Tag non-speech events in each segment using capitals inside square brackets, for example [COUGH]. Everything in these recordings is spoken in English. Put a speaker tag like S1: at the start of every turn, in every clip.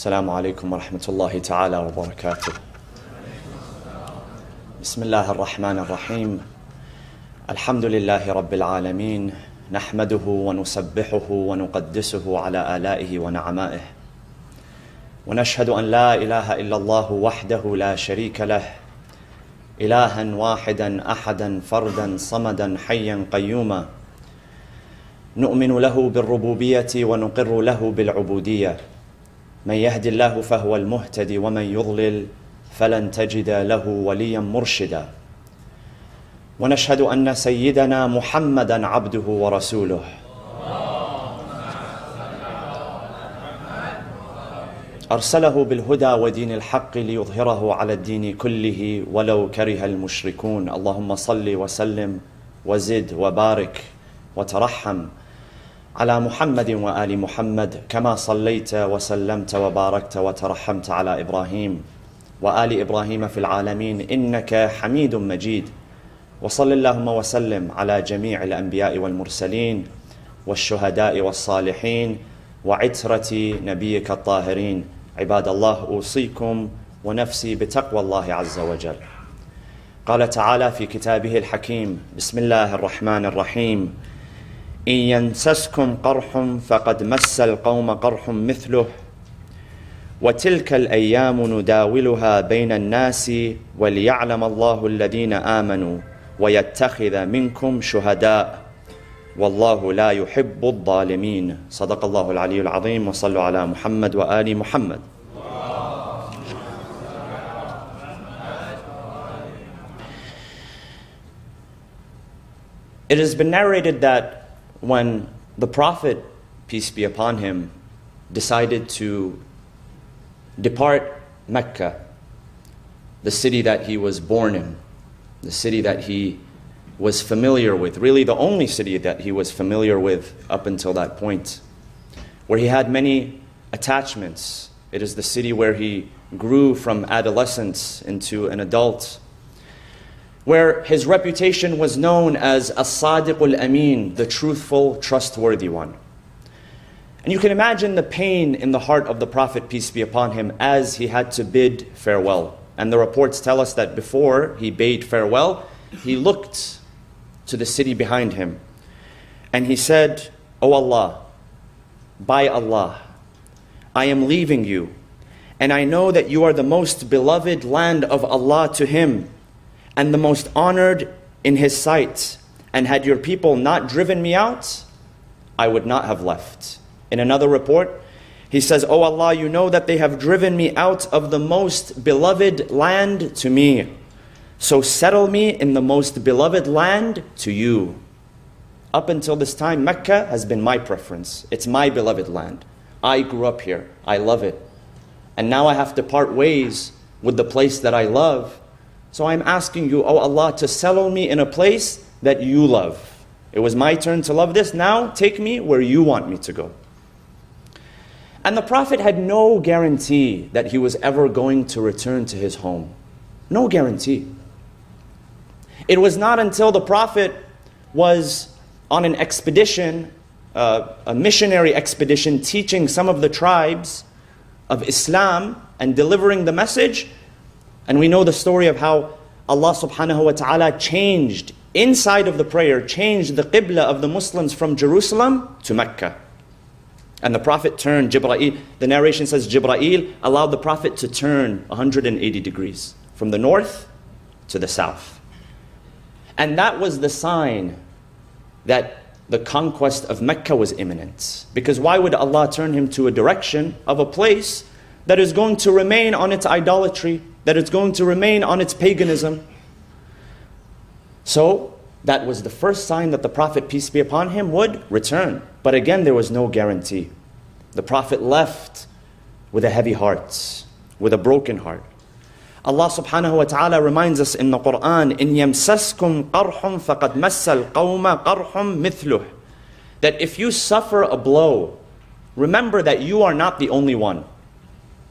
S1: السلام عليكم ورحمة الله تعالى وبركاته. بسم الله الرحمن الرحيم. الحمد لله رب العالمين نحمده ونسبحه ونقدسه على آلائه ونعمائه. ونشهد أن لا إله إلا الله وحده لا شريك له إلها واحدا أحدا فردا صمدا حيا قيوما. نؤمن له بالربوبية ونقر له بالعبودية. من يهد الله فهو المهتدي ومن يضلل فلن تجد له وليا مرشدا. ونشهد أن سيدنا محمدا عبده ورسوله. أرسله بالهدى ودين الحق ليظهره على الدين كله ولو كره المشركون. اللهم صل وسلم وزد وبارك وترحم. على محمد وآل محمد كما صليت وسلمت وباركت وترحمت على إبراهيم وآل إبراهيم في العالمين إنك حميد مجيد. وصل اللهم وسلم على جميع الأنبياء والمرسلين والشهداء والصالحين وعترة نبيك الطاهرين. عباد الله أوصيكم ونفسي بتقوى الله عز وجل. قال تعالى في كتابه الحكيم بسم الله الرحمن الرحيم. إن يمسسكم قرح فقد مس القوم قرح مثله. وتلك الأيام نداولها بين الناس وليعلم الله الذين آمنوا ويتخذ منكم شهداء. والله لا يحب الظالمين. صدق الله العلي العظيم. وصلوا على محمد وآل محمد. It has been narrated that when the Prophet, peace be upon him, decided to depart Mecca, the city that he was born in, the city that he was familiar with, really the only city that he was familiar with up until that point, where he had many attachments. It is the city where he grew from adolescence into an adult where his reputation was known as As-Sadiq al-Amin, the truthful, trustworthy one. And you can imagine the pain in the heart of the Prophet, peace be upon him, as he had to bid farewell. And the reports tell us that before he bade farewell, he looked to the city behind him. And he said, O Allah, by Allah, I am leaving you. And I know that you are the most beloved land of Allah to him and the most honored in his sight. And had your people not driven me out, I would not have left. In another report, he says, O Allah, you know that they have driven me out of the most beloved land to me. So settle me in the most beloved land to you. Up until this time, Mecca has been my preference. It's my beloved land. I grew up here. I love it. And now I have to part ways with the place that I love. So I'm asking you, oh Allah, to settle me in a place that you love. It was my turn to love this. Now take me where you want me to go. And the Prophet had no guarantee that he was ever going to return to his home. No guarantee. It was not until the Prophet was on an expedition, uh, a missionary expedition, teaching some of the tribes of Islam and delivering the message. And we know the story of how Allah subhanahu wa ta'ala changed inside of the prayer, changed the qibla of the Muslims from Jerusalem to Mecca. And the Prophet turned, Jibra'il, the narration says Jibra'il allowed the Prophet to turn 180 degrees from the north to the south. And that was the sign that the conquest of Mecca was imminent. Because why would Allah turn him to a direction of a place that is going to remain on its idolatry, that it's going to remain on its paganism. So, that was the first sign that the Prophet, peace be upon him, would return. But again, there was no guarantee. The Prophet left with a heavy heart, with a broken heart. Allah subhanahu wa ta'ala reminds us in the Quran, in yamsaskum qarhum faqad massal qawma qarhum mithluh. That if you suffer a blow, remember that you are not the only one.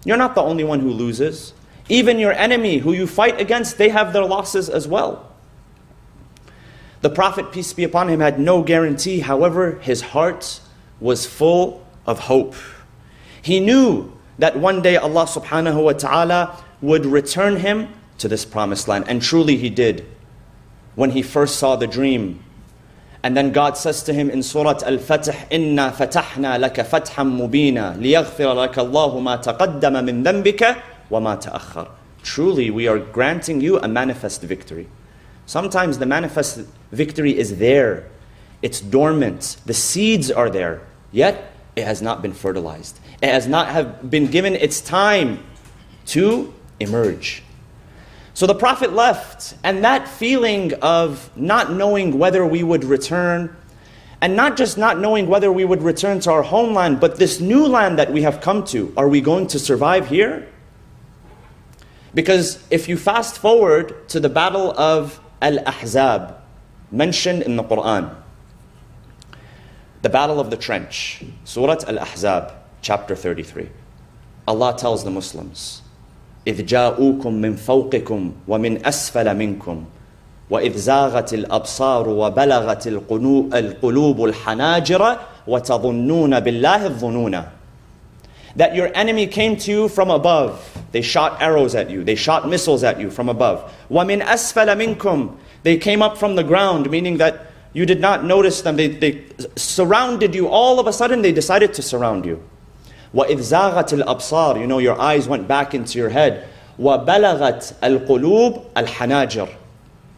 S1: You're not the only one who loses. Even your enemy who you fight against, they have their losses as well. The Prophet, peace be upon him, had no guarantee. However, his heart was full of hope. He knew that one day Allah subhanahu wa ta'ala would return him to this promised land. And truly he did when he first saw the dream. And then God says to him in Surah Al-Fath, إِنَّا فَتَحْنَا لَكَ فَتْحًا مُبِينًا لِيَغْفِرَ لَكَ اللَّهُ مَا تَقَدَّمَ مِنْ ذَنْبِكَ وَمَا تَأَخَّرَ Truly, we are granting you a manifest victory. Sometimes the manifest victory is there. It's dormant. The seeds are there. Yet, it has not been fertilized. It has not have been given its time to emerge. So the Prophet left, and that feeling of not knowing whether we would return, and not just not knowing whether we would return to our homeland, but this new land that we have come to, are we going to survive here? Because if you fast forward to the battle of Al Ahzab, mentioned in the Quran, the battle of the trench, Surah Al Ahzab, chapter 33, Allah tells the Muslims, إذ جاءوكم من فوقكم ومن أسفل منكم وإذ زاغت الأبصار وبلغت القلوب الحناجر وتظنون بالله الظنون that your enemy came to you from above. They shot arrows at you. They shot missiles at you from above. وَمِنْ أَسْفَلَ مِنْكُمْ They came up from the ground, meaning that you did not notice them. They, they surrounded you. All of a sudden, they decided to surround you. وَإِذْ زَاغَتِ الْأَبْصَارِ You know, your eyes went back into your head. وَبَلَغَتْ الْقُلُوبِ الْحَنَاجِرِ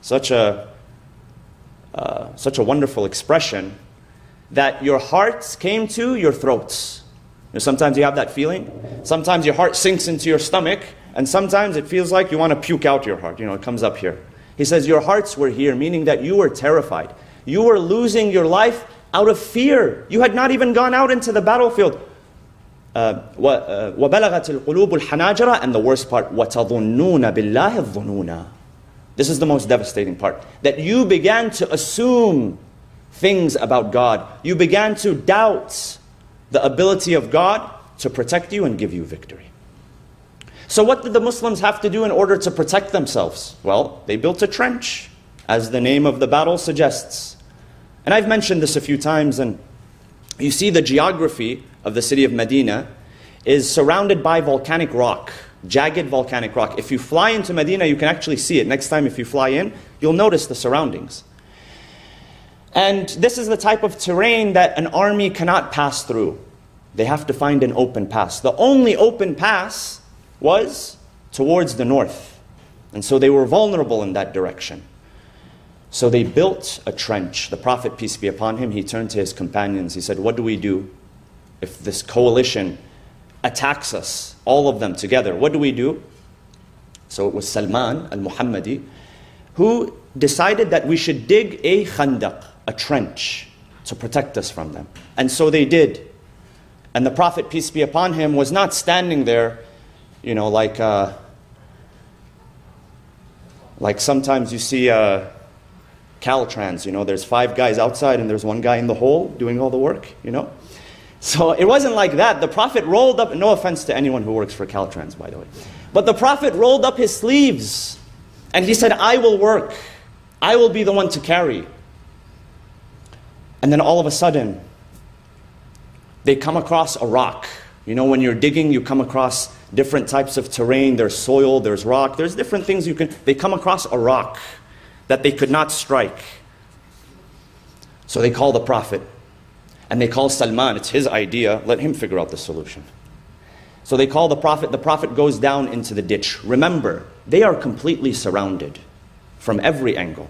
S1: Such a, uh, such a wonderful expression that your hearts came to your throats. You know, sometimes you have that feeling. Sometimes your heart sinks into your stomach, and sometimes it feels like you want to puke out your heart. You know, it comes up here. He says, Your hearts were here, meaning that you were terrified. You were losing your life out of fear. You had not even gone out into the battlefield. وَبَلَغَتِ الْقُلُوبُ الْحَنَاجِرَ And the worst part, وَتَظُنُّونَ بِاللَّهِ الظُّنُونَ This is the most devastating part. That you began to assume things about God. You began to doubt the ability of God to protect you and give you victory. So, what did the Muslims have to do in order to protect themselves? Well, they built a trench, as the name of the battle suggests. And I've mentioned this a few times, and you see the geography of the city of Medina is surrounded by volcanic rock, jagged volcanic rock. If you fly into Medina, you can actually see it. Next time, if you fly in, you'll notice the surroundings. And this is the type of terrain that an army cannot pass through. They have to find an open pass. The only open pass was towards the north. And so they were vulnerable in that direction. So they built a trench. The Prophet, peace be upon him, he turned to his companions. He said, What do we do if this coalition attacks us, all of them together? What do we do? So it was Salman al Muhammadi who decided that we should dig a khandaq, a trench, to protect us from them. And so they did. And the Prophet, peace be upon him, was not standing there, you know, like, uh, like sometimes you see uh, Caltrans, you know, there's five guys outside and there's one guy in the hole doing all the work, you know. So it wasn't like that. The Prophet rolled up, no offense to anyone who works for Caltrans, by the way, but the Prophet rolled up his sleeves and he said, I will work. I will be the one to carry. And then all of a sudden, they come across a rock. You know, when you're digging, you come across different types of terrain. There's soil, there's rock, there's different things you can. They come across a rock that they could not strike. So they call the Prophet and they call Salman. It's his idea. Let him figure out the solution. So they call the Prophet. The Prophet goes down into the ditch. Remember, they are completely surrounded from every angle.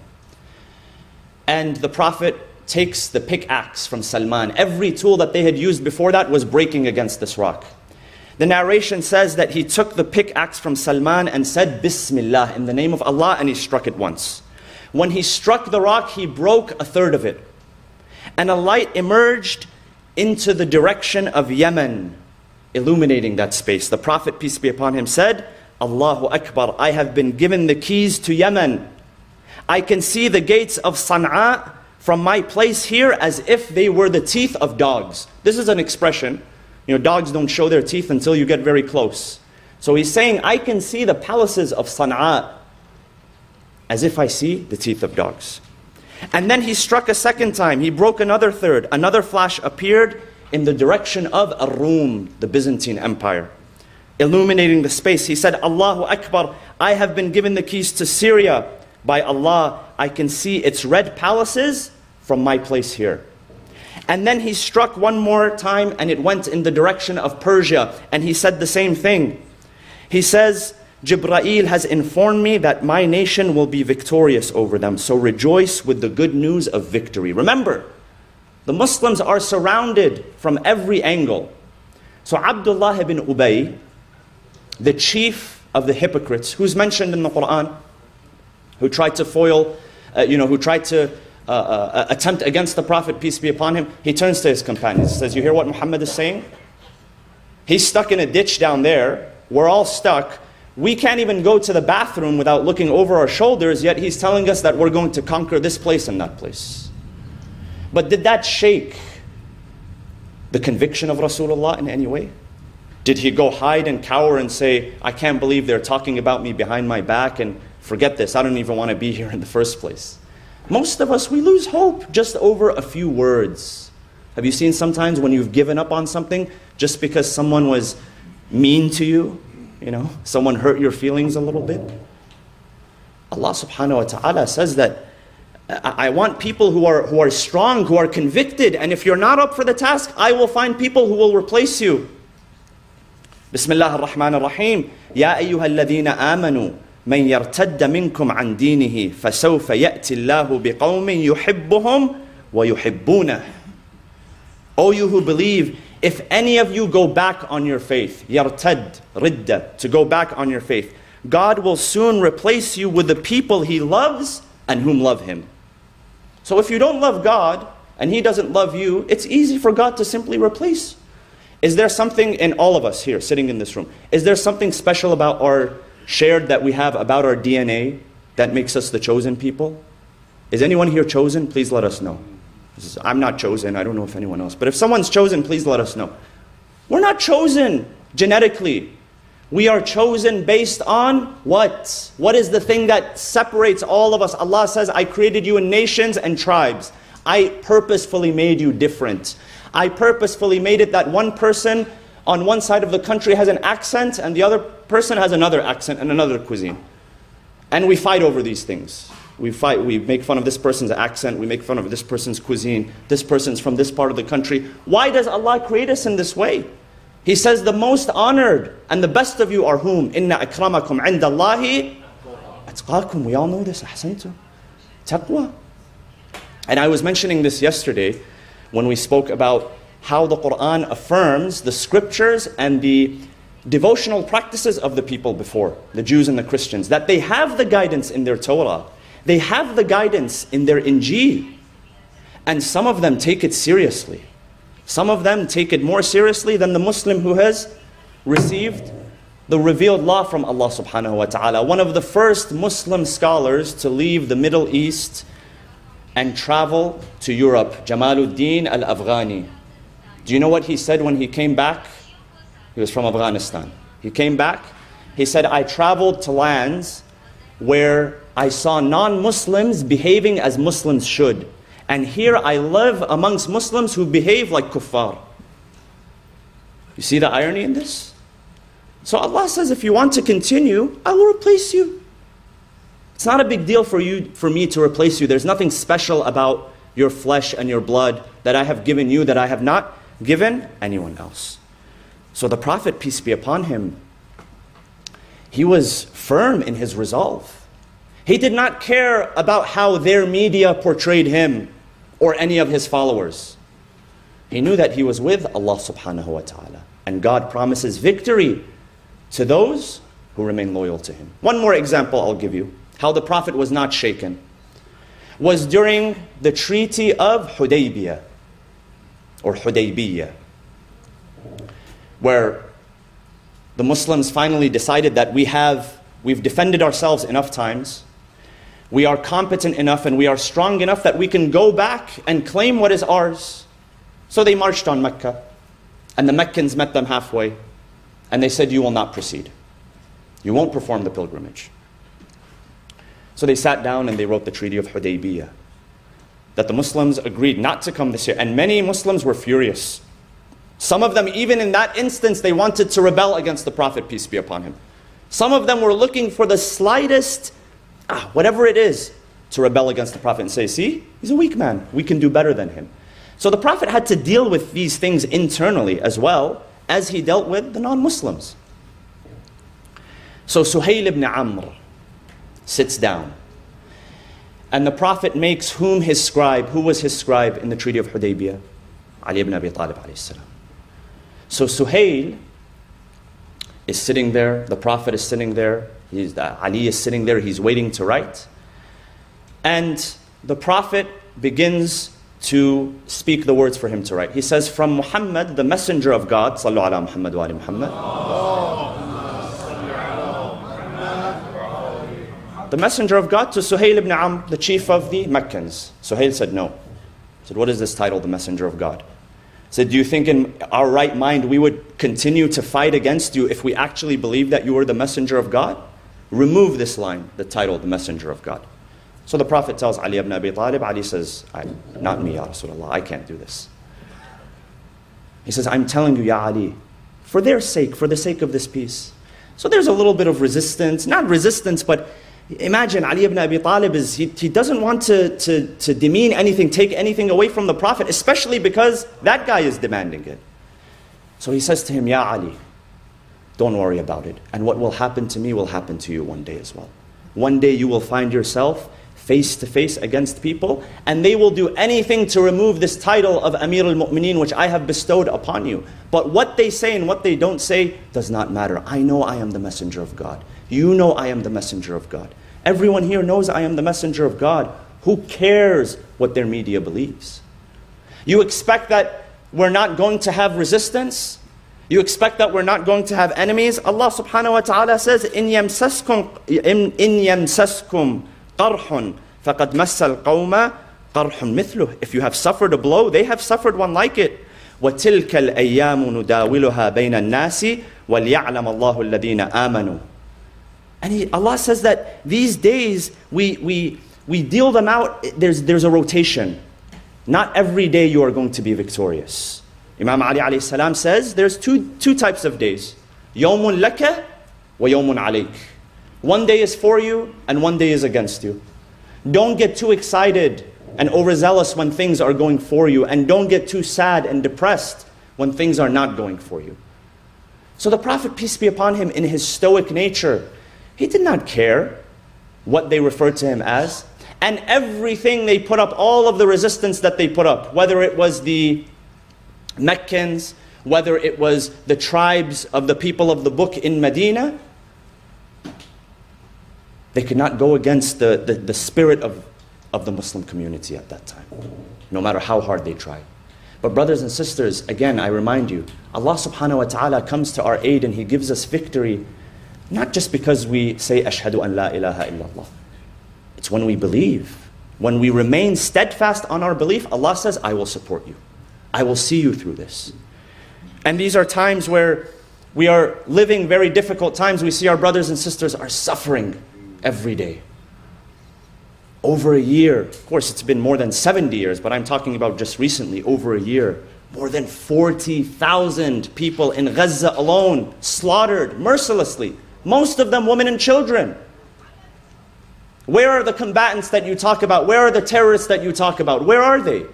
S1: And the Prophet takes the pickaxe from Salman. Every tool that they had used before that was breaking against this rock. The narration says that he took the pickaxe from Salman and said, Bismillah, in the name of Allah, and he struck it once. When he struck the rock, he broke a third of it. And a light emerged into the direction of Yemen, illuminating that space. The Prophet, peace be upon him, said, Allahu Akbar, I have been given the keys to Yemen. I can see the gates of Sana'a from my place here as if they were the teeth of dogs. This is an expression. You know, dogs don't show their teeth until you get very close. So he's saying, I can see the palaces of Sana'a as if I see the teeth of dogs. And then he struck a second time. He broke another third. Another flash appeared in the direction of Ar-Rum, the Byzantine Empire. illuminating the space. He said, Allahu Akbar, I have been given the keys to Syria. By Allah, I can see its red palaces from my place here. And then he struck one more time and it went in the direction of Persia. And he said the same thing. He says, Jibra'il has informed me that my nation will be victorious over them. So rejoice with the good news of victory. Remember, the Muslims are surrounded from every angle. So Abdullah ibn Ubay, the chief of the hypocrites, who's mentioned in the Quran, who tried to foil, uh, you know, who tried to uh, uh, attempt against the Prophet, peace be upon him, he turns to his companions. Says, You hear what Muhammad is saying? He's stuck in a ditch down there. We're all stuck. We can't even go to the bathroom without looking over our shoulders, yet he's telling us that we're going to conquer this place and that place. But did that shake the conviction of Rasulullah in any way? Did he go hide and cower and say, I can't believe they're talking about me behind my back and forget this, I don't even want to be here in the first place? Most of us, we lose hope just over a few words. Have you seen sometimes when you've given up on something just because someone was mean to you? You know, someone hurt your feelings a little bit? Allah subhanahu wa ta'ala says that I want people who are, who are strong, who are convicted, and if you're not up for the task, I will find people who will replace you. Bismillah ar-Rahman ar-Rahim. Ya ayyuha amanu. من يرتد منكم عن دينه فسوف يأتي الله بقوم يحبهم ويحبونه O you who believe, if any of you go back on your faith, yartad, ridda, to go back on your faith, God will soon replace you with the people He loves and whom love Him. So if you don't love God and He doesn't love you, it's easy for God to simply replace. Is there something in all of us here sitting in this room? Is there something special about our shared that we have about our DNA that makes us the chosen people? Is anyone here chosen? Please let us know. I'm not chosen. I don't know if anyone else. But if someone's chosen, please let us know. We're not chosen genetically. We are chosen based on what? What is the thing that separates all of us? Allah says, I created you in nations and tribes. I purposefully made you different. I purposefully made it that one person on one side of the country has an accent and the other person has another accent and another cuisine. And we fight over these things. We fight, we make fun of this person's accent, we make fun of this person's cuisine, this person's from this part of the country. Why does Allah create us in this way? He says, The most honored and the best of you are whom? Inna akramakum indallahi atqakum. We all know this. Ahsantu. Taqwa. And I was mentioning this yesterday when we spoke about how the Quran affirms the scriptures and the devotional practices of the people before, the Jews and the Christians, that they have the guidance in their Torah, they have the guidance in their Injil, and some of them take it seriously. Some of them take it more seriously than the Muslim who has received the revealed law from Allah subhanahu wa ta'ala. One of the first Muslim scholars to leave the Middle East and travel to Europe, Jamaluddin al Afghani. Do you know what he said when he came back? He was from Afghanistan. He came back. He said, I traveled to lands where I saw non Muslims behaving as Muslims should. And here I live amongst Muslims who behave like kuffar. You see the irony in this? So Allah says, if you want to continue, I will replace you. It's not a big deal for you, for me to replace you. There's nothing special about your flesh and your blood that I have given you that I have not given anyone else. So the Prophet, peace be upon him, he was firm in his resolve. He did not care about how their media portrayed him or any of his followers. He knew that he was with Allah subhanahu wa ta'ala. And God promises victory to those who remain loyal to him. One more example I'll give you how the Prophet was not shaken was during the Treaty of Hudaybiyah or Hudaybiyah, where the Muslims finally decided that we have, we've defended ourselves enough times, we are competent enough and we are strong enough that we can go back and claim what is ours. So they marched on Mecca, and the Meccans met them halfway, and they said, You will not proceed. You won't perform the pilgrimage. So they sat down and they wrote the Treaty of Hudaybiyah that the Muslims agreed not to come this year. And many Muslims were furious. Some of them, even in that instance, they wanted to rebel against the Prophet, peace be upon him. Some of them were looking for the slightest, ah, whatever it is, to rebel against the Prophet and say, see, he's a weak man. We can do better than him. So the Prophet had to deal with these things internally as well as he dealt with the non Muslims. So Suhail ibn Amr sits down. And the Prophet makes whom his scribe? Who was his scribe in the Treaty of Hudaybiyah? Ali ibn Abi Talib alayhi salam. So Suhail is sitting there, the Prophet is sitting there, he's, Ali is sitting there, he's waiting to write. And the Prophet begins to speak the words for him to write. He says, From Muhammad, the messenger of God, Sallu ala Muhammad wa ali Muhammad. The messenger of God to Suhail ibn Amr, the chief of the Meccans. Suhail said, No. He said, What is this title, the messenger of God? Said, Do you think in our right mind we would continue to fight against you if we actually believe that you are the messenger of God? Remove this line, the title, the messenger of God. So the Prophet tells Ali ibn Abi Talib, Ali says, I Not me, Ya Rasulullah, I can't do this. He says, I'm telling you, Ya Ali, for their sake, for the sake of this peace. So there's a little bit of resistance, not resistance, but Imagine Ali ibn Abi Talib is, he, he doesn't want to, to, to demean anything, take anything away from the Prophet, especially because that guy is demanding it. So he says to him, Ya Ali, don't worry about it. And what will happen to me will happen to you one day as well. One day you will find yourself face to face against people, and they will do anything to remove this title of Amir al Mu'mineen, which I have bestowed upon you. But what they say and what they don't say does not matter. I know I am the messenger of God. You know I am the messenger of God. Everyone here knows I am the messenger of God. Who cares what their media believes? You expect that we're not going to have resistance? You expect that we're not going to have enemies? Allah subhanahu wa ta'ala says, إِن يَمْسَسْكُمْ, إن يمسسكم قَرْحٌ فَقَدْ مَسَّ الْقَوْمَ قَرْحٌ مِثْلُهُ If you have suffered a blow, they have suffered one like it. وَتِلْكَ الْأَيَّامُ نُدَاوِلُهَا بَيْنَ النَّاسِ وَلْيَعْلَمَ اللَّهُ الَّذِينَ آمَنُوا and he, Allah says that these days we, we, we deal them out, there's, there's a rotation. Not every day you are going to be victorious. Imam Ali alayhi salam says there's two, two types of days. Yawmun laka wa yawmun alayk. One day is for you and one day is against you. Don't get too excited and overzealous when things are going for you, and don't get too sad and depressed when things are not going for you. So the Prophet, peace be upon him, in his stoic nature, he did not care what they referred to him as. And everything they put up, all of the resistance that they put up, whether it was the Meccans, whether it was the tribes of the people of the book in Medina, they could not go against the, the, the, spirit of, of the Muslim community at that time, no matter how hard they tried. But, brothers and sisters, again, I remind you, Allah subhanahu wa ta'ala comes to our aid and He gives us victory not just because we say, Ashhadu an la ilaha illallah. It's when we believe. When we remain steadfast on our belief, Allah says, I will support you. I will see you through this. And these are times where we are living very difficult times. We see our brothers and sisters are suffering every day. Over a year, of course, it's been more than 70 years, but I'm talking about just recently, over a year. More than 40,000 people in Gaza alone slaughtered mercilessly most of them women and children. Where are the combatants that you talk about? Where are the terrorists that you talk about? Where are they?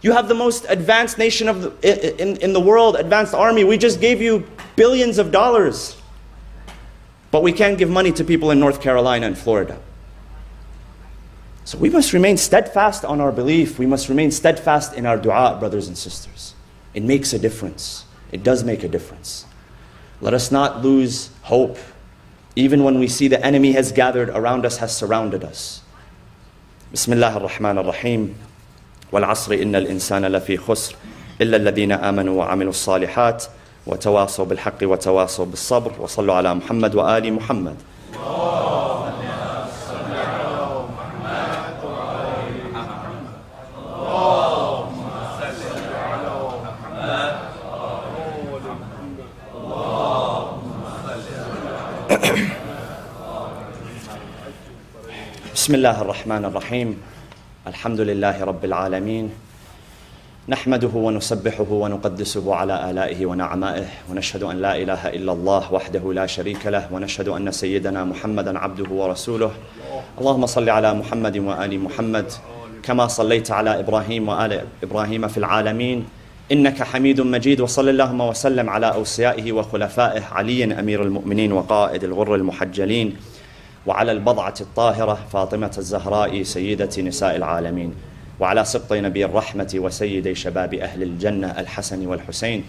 S1: You have the most advanced nation of the, in, in the world, advanced army. We just gave you billions of dollars. But we can't give money to people in North Carolina and Florida. So we must remain steadfast on our belief. We must remain steadfast in our dua, brothers and sisters. It makes a difference. It does make a difference. Let us not lose hope, even when we see the enemy has gathered around us, has surrounded us. بسم الله الرحمن الرحيم والعصر إن الإنسان لفي خسر إلا الذين آمنوا وعملوا الصالحات وتواصوا بالحق وتواصوا بالصبر وصلوا على محمد وآل محمد [COUGHS] بسم الله الرحمن الرحيم. الحمد لله رب العالمين. نحمده ونسبحه ونقدسه على آلائه ونعمائه ونشهد أن لا إله إلا الله وحده لا شريك له ونشهد أن سيدنا محمدا عبده ورسوله. اللهم صل على محمد وآل محمد كما صليت على إبراهيم وآل إبراهيم في العالمين. إنك حميد مجيد وصل اللهم وسلم على أوصيائه وخلفائه علي أمير المؤمنين وقائد الغر المحجلين وعلى البضعة الطاهرة فاطمة الزهراء سيدة نساء العالمين وعلى سبط نبي الرحمة وسيدي شباب أهل الجنة الحسن والحسين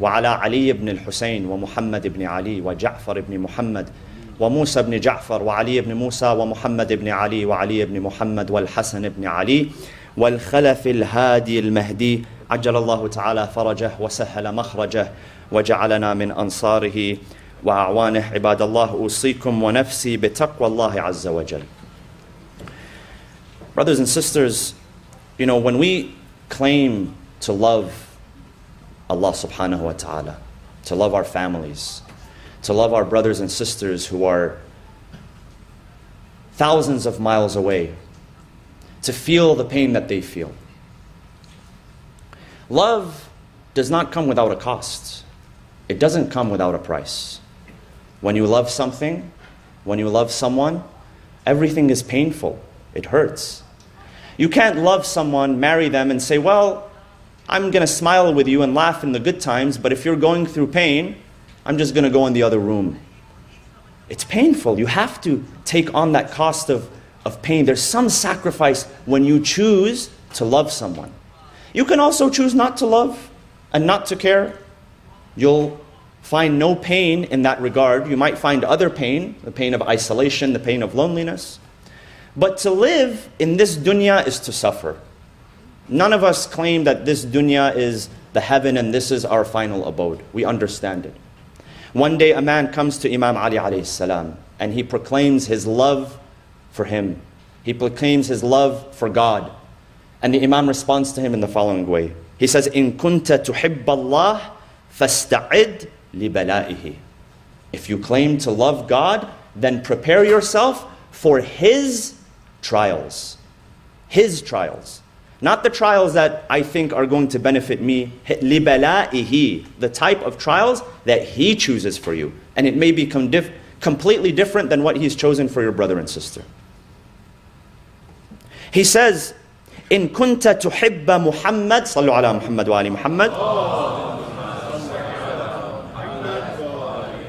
S1: وعلى علي بن الحسين ومحمد بن علي وجعفر بن محمد وموسى بن جعفر وعلي بن موسى ومحمد بن علي وعلي بن محمد والحسن بن علي والخلف الهادي المهدي عجل الله تعالى فرجه وسهل مخرجه وجعلنا من أنصاره وأعوانه عباد الله أوصيكم ونفسي بتقوى الله عز وجل Brothers and sisters, you know, when we claim to love Allah subhanahu wa ta'ala, to love our families, to love our brothers and sisters who are thousands of miles away, to feel the pain that they feel. Love does not come without a cost. It doesn't come without a price. When you love something, when you love someone, everything is painful. It hurts. You can't love someone, marry them, and say, Well, I'm going to smile with you and laugh in the good times, but if you're going through pain, I'm just going to go in the other room. It's painful. You have to take on that cost of, of pain. There's some sacrifice when you choose to love someone. You can also choose not to love and not to care. You'll find no pain in that regard. You might find other pain, the pain of isolation, the pain of loneliness. But to live in this dunya is to suffer. None of us claim that this dunya is the heaven and this is our final abode. We understand it. One day a man comes to Imam Ali alayhi salam and he proclaims his love for him. He proclaims his love for God. And the Imam responds to him in the following way. He says, In kunta tuhibba Allah, fasta'id li If you claim to love God, then prepare yourself for His trials. His trials. Not the trials that I think are going to benefit me. لِبَلَائِهِ The type of trials that He chooses for you. And it may become diff- completely different than what He's chosen for your brother and sister. He says, إن كنت تحب محمد صلوا على محمد وآل محمد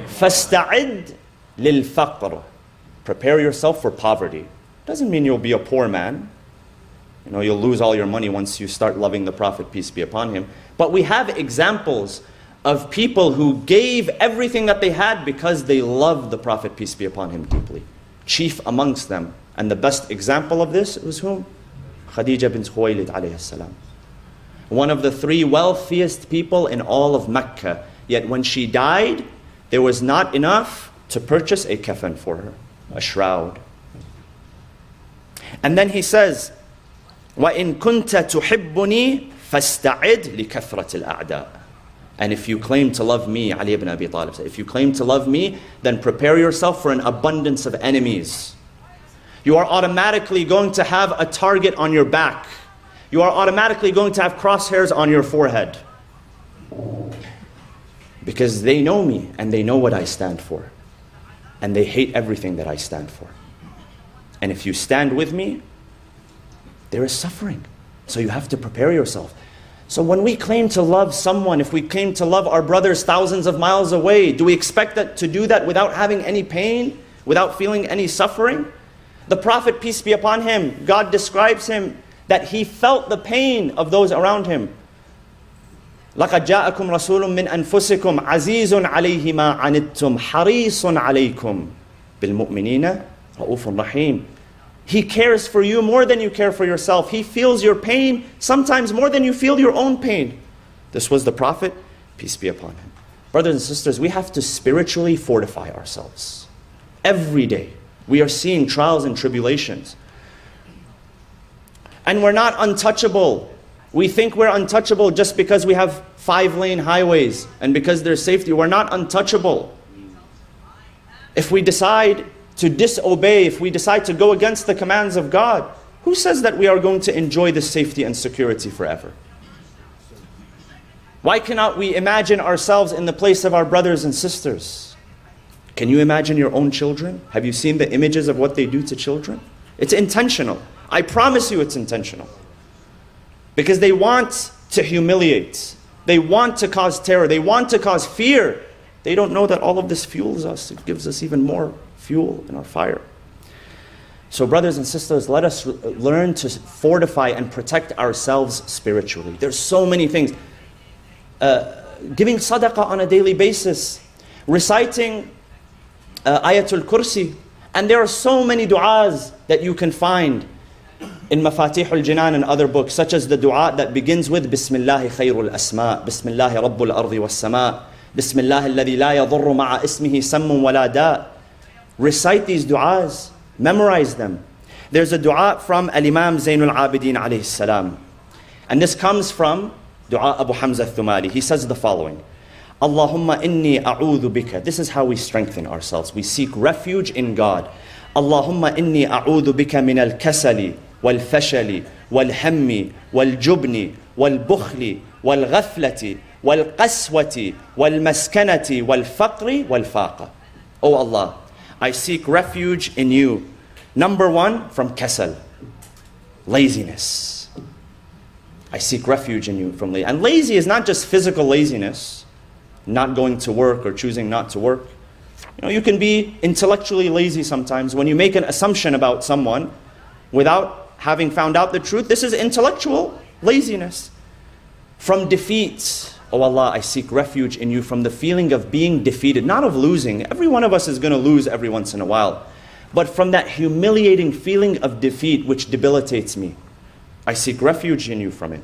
S1: فاستعد للفقر Prepare yourself for poverty. Doesn't mean you'll be a poor man. You know, you'll lose all your money once you start loving the Prophet, peace be upon him. But we have examples of people who gave everything that they had because they loved the Prophet, peace be upon him, deeply. Chief amongst them. And the best example of this was whom? Khadija bint Khuwaylid alayhi salam. One of the three wealthiest people in all of Mecca. Yet when she died, there was not enough to purchase a kafan for her, a shroud. And then he says, وَإِن كُنْتَ تُحِبُّنِي فَاسْتَعِدْ لِكَثْرَةِ الْأَعْدَاءِ And if you claim to love me, Ali ibn Abi Talib said, if you claim to love me, then prepare yourself for an abundance of enemies. You are automatically going to have a target on your back. You are automatically going to have crosshairs on your forehead. Because they know me and they know what I stand for. And they hate everything that I stand for. And if you stand with me, there is suffering. So you have to prepare yourself. So when we claim to love someone, if we claim to love our brothers thousands of miles away, do we expect that to do that without having any pain, without feeling any suffering? The Prophet, peace be upon him, God describes him that he felt the pain of those around him. لقد جاءكم رسول من أنفسكم عزيز عليه ما عنتم حريص عليكم بالمؤمنين رؤوف رحيم He cares for you more than you care for yourself. He feels your pain sometimes more than you feel your own pain. This was the Prophet, peace be upon him. Brothers and sisters, we have to spiritually fortify ourselves. Every day, we are seeing trials and tribulations. And we're not untouchable. We think we're untouchable just because we have five lane highways and because there's safety. We're not untouchable. If we decide to disobey, if we decide to go against the commands of God, who says that we are going to enjoy this safety and security forever? Why cannot we imagine ourselves in the place of our brothers and sisters? Can you imagine your own children? Have you seen the images of what they do to children? It's intentional. I promise you it's intentional. Because they want to humiliate, they want to cause terror, they want to cause fear. They don't know that all of this fuels us, it gives us even more fuel in our fire. So, brothers and sisters, let us learn to fortify and protect ourselves spiritually. There's so many things. Uh, giving sadaqah on a daily basis, reciting uh, Ayatul Kursi, and there are so many du'as that you can find in Mafatih al-Jinan and other books, such as the dua that begins with Bismillah khayrul asma, Bismillah rabbul ardi was sama, Bismillah alladhi la yadurru ma'a ismihi sammun wala. Recite these du'as, memorize them. There's a dua from Al-Imam Zainul Abidin alayhi salam. And this comes from dua Abu Hamza Thumali. He says the following. Allahumma inni a'udhu bika. This is how we strengthen ourselves. We seek refuge in God. Allahumma inni a'udhu bika min al-kasali wal-fashali wal-hammi wal-jubni wal-bukhli wal-ghaflati wal-qaswati wal-maskanati wal-faqri wal-faqa. O Allah, I seek refuge in you. Number one, from kasal, laziness. I seek refuge in you from laziness. And lazy is not just physical laziness not going to work or choosing not to work. You know, you can be intellectually lazy sometimes when you make an assumption about someone without having found out the truth. This is intellectual laziness. From defeat, oh Allah, I seek refuge in you from the feeling of being defeated, not of losing. Every one of us is going to lose every once in a while. But from that humiliating feeling of defeat which debilitates me, I seek refuge in you from it.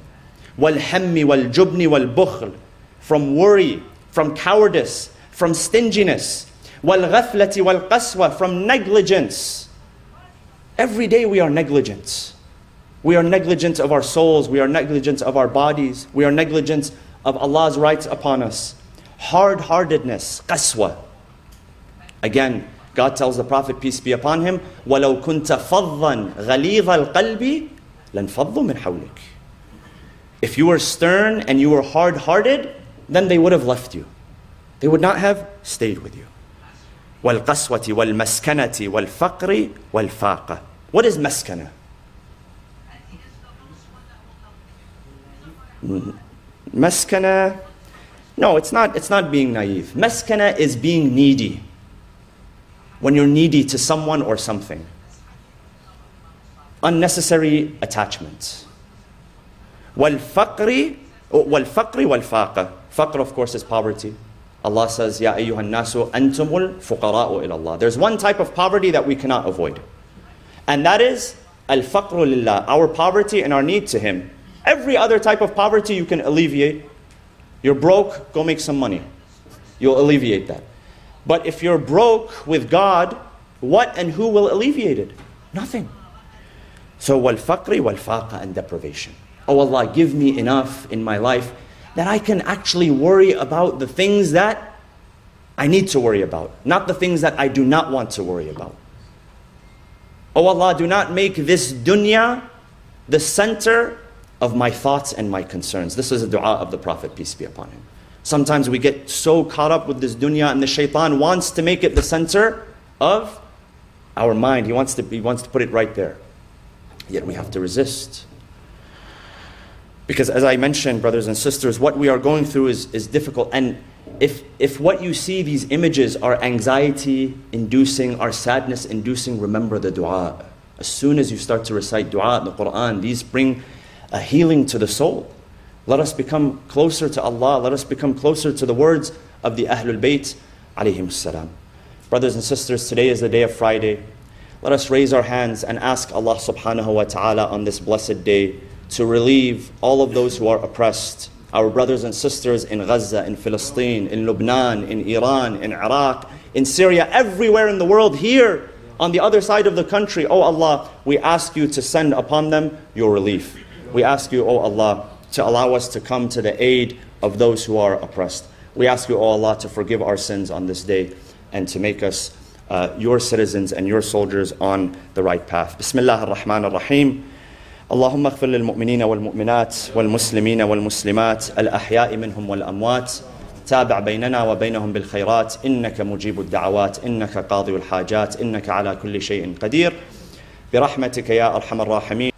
S1: وَالْحَمِّ وَالْجُبْنِ وَالْبُخْلِ From worry, from cowardice, from stinginess. وَالْغَفْلَةِ وَالْقَسْوَةِ From negligence Every day we are negligent. We are negligent of our souls. We are negligent of our bodies. We are negligent of Allah's rights upon us. Hard heartedness, qaswa. Again, God tells the Prophet, peace be upon him, وَلَوْ كُنْتَ فَضًّا غَلِيظَ الْقَلْبِ لَنْفَضُّوا مِنْ حَوْلِكَ If you were stern and you were hard hearted, then they would have left you. They would not have stayed with you. والقسوة والمسكنة والفقر والفاقة What is maskana? Maskana, no, it's not, it's not being naive. Maskana is being needy. When you're needy to someone or something. Unnecessary attachments. والفقر والفقر والفاقة. Faqr, of course, is poverty. Allah says, Ya ayyuhan nasu antumul fuqara'u ilallah. There's one type of poverty that we cannot avoid. And that is al-faqru lillah, our poverty and our need to Him. Every other type of poverty you can alleviate. You're broke, go make some money. You'll alleviate that. But if you're broke with God, what and who will alleviate it? Nothing. So wal faqri wal faqa and deprivation. Oh Allah, give me enough in my life that I can actually worry about the things that I need to worry about, not the things that I do not want to worry about. Oh Allah, do not make this dunya the center of my thoughts and my concerns. This is a dua of the Prophet, peace be upon him. Sometimes we get so caught up with this dunya and the shaitan wants to make it the center of our mind. He wants to, he wants to put it right there. Yet we have to resist. Because as I mentioned, brothers and sisters, what we are going through is, is difficult. And if, if what you see, these images, are anxiety inducing, are sadness inducing, remember the dua. As soon as you start to recite dua in the Quran, these bring a healing to the soul. Let us become closer to Allah. Let us become closer to the words of the Ahlul Bayt. Brothers and sisters, today is the day of Friday. Let us raise our hands and ask Allah subhanahu wa ta'ala on this blessed day to relieve all of those who are oppressed. Our brothers and sisters in Gaza, in Palestine, in Lebanon, in Iran, in Iraq, in Syria, everywhere in the world, here on the other side of the country. Oh Allah, we ask you to send upon them your relief. We ask you, oh Allah, to allow us to come to the aid of those who are oppressed. We ask you, oh Allah, to forgive our sins on this day and to make us uh, your citizens and your soldiers on the right path. Bismillah ar-Rahman ar-Rahim. اللهم اغفر للمؤمنين والمؤمنات والمسلمين والمسلمات الأحياء منهم والأموات. تابع بيننا وبينهم بالخيرات. إنك مجيب الدعوات إنك قاضي الحاجات إنك على كل شيء قدير. برحمتك يا أرحم الراحمين.